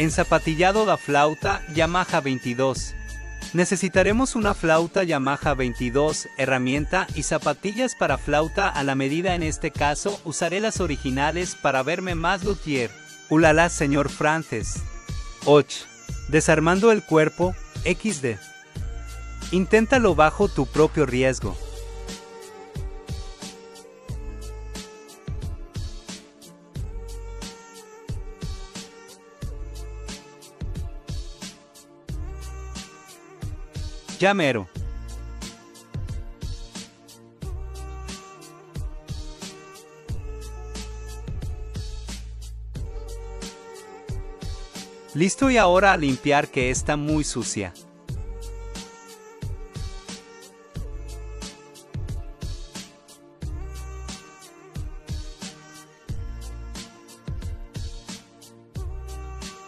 Ensapatillado da flauta Yamaha 22. Necesitaremos una flauta Yamaha 22, herramienta y zapatillas para flauta a la medida en este caso usaré las originales para verme más luthier. Ulala señor Frances. 8. Desarmando el cuerpo, XD. Inténtalo bajo tu propio riesgo. Llamero. Listo y ahora a limpiar que está muy sucia.